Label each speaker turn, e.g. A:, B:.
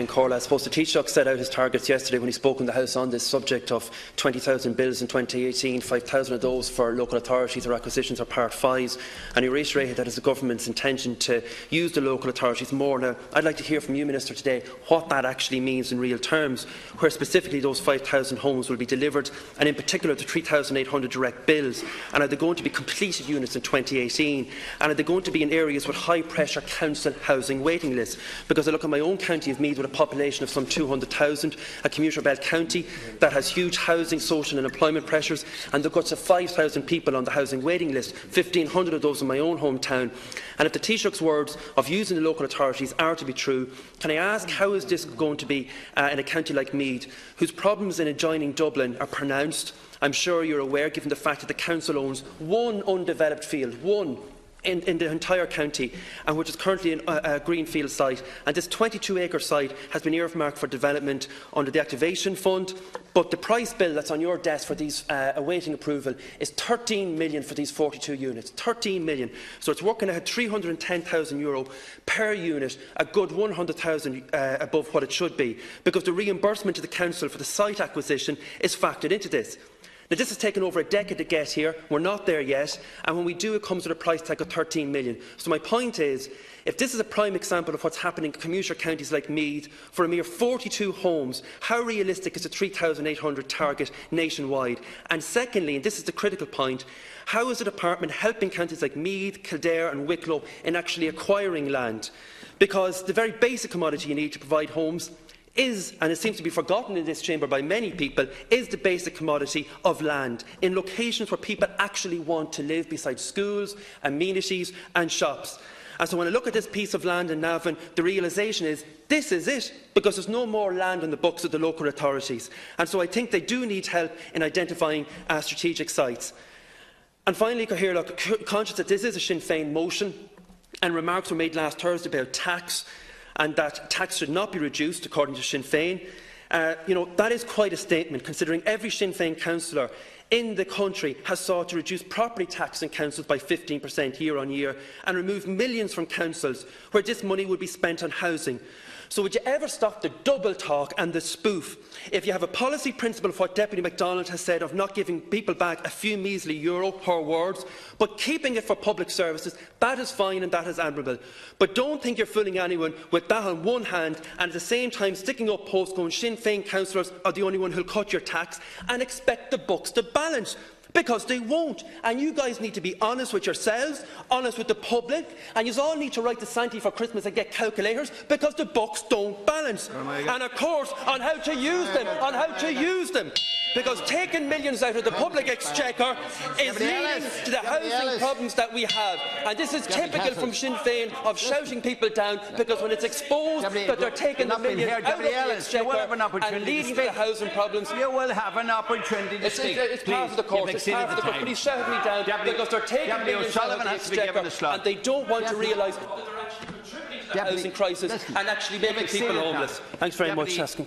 A: And Corla, I suppose the Taoiseach set out his targets yesterday when he spoke in the House on this subject of 20,000 bills in 2018, 5,000 of those for local authorities. Or acquisitions or Part 5s, and he reiterated that it's the government's intention to use the local authorities more. Now, I'd like to hear from you, Minister, today what that actually means in real terms, where specifically those 5,000 homes will be delivered, and in particular the 3,800 direct bills, and are they going to be completed units in 2018, and are they going to be in areas with high-pressure council housing waiting lists? Because I look at my own county of Meath with a population of some 200,000, a commuter belt county that has huge housing, social and employment pressures, and they've got to 5,000 people on the housing waiting list, 1,500 of those in my own hometown. And if the Taoiseach's words of using the local authorities are to be true, can I ask how is this going to be uh, in a county like Meath, whose problems in adjoining Dublin are pronounced? I'm sure you're aware, given the fact that the council owns one undeveloped field, one in, in the entire county and which is currently an, a, a greenfield site. And this 22 acre site has been earmarked for development under the activation fund but the price bill that's on your desk for these uh, awaiting approval is 13 million for these 42 units 13 million. So it's working at 310,000 euro per unit a good 100,000 uh, above what it should be because the reimbursement to the council for the site acquisition is factored into this. Now, this has taken over a decade to get here. We're not there yet. And when we do, it comes with a price tag of 13 million. So my point is, if this is a prime example of what's happening in commuter counties like Meath, for a mere 42 homes, how realistic is a 3,800 target nationwide? And secondly, and this is the critical point, how is the department helping counties like Meath, Kildare and Wicklow in actually acquiring land? Because the very basic commodity you need to provide homes is, and it seems to be forgotten in this chamber by many people, is the basic commodity of land in locations where people actually want to live beside schools, amenities and shops. And so when I look at this piece of land in Navan, the realisation is this is it, because there's no more land in the books of the local authorities. And so I think they do need help in identifying uh, strategic sites. And finally, Cathaoirleach, conscious that this is a Sinn Féin motion, and remarks were made last Thursday about tax, and that tax should not be reduced, according to Sinn Féin, Uh, you know, that is quite a statement, considering every Sinn Féin councillor in the country has sought to reduce property tax in councils by 15% year on year and remove millions from councils where this money would be spent on housing. So would you ever stop the double talk and the spoof? If you have a policy principle of what Deputy McDonald has said of not giving people back a few measly euro, per words, but keeping it for public services, that is fine and that is admirable. But don't think you're fooling anyone with that on one hand and at the same time sticking up posts going Sinn think councillors are the only one who'll cut your tax and expect the books to balance. Because they won't. And you guys need to be honest with yourselves, honest with the public, and you all need to write to Santa for Christmas and get calculators because the books don't balance. Oh and of course, on how to use them, on how to use them because taking millions out of the public exchequer is leading to the housing problems that we have. And this is typical from Sinn Féin of shouting people down because when it's exposed that they're taking the millions out of the exchequer and leading to the housing problems,
B: you will have an opportunity to
A: it's, speak. It's, it's part of the course. It's part of the course. But he's shouting me down. Because they're taking millions out of the exchequer and they don't want to realise that they're actually contributing to the housing crisis and actually making people homeless. Thanks very much, Askin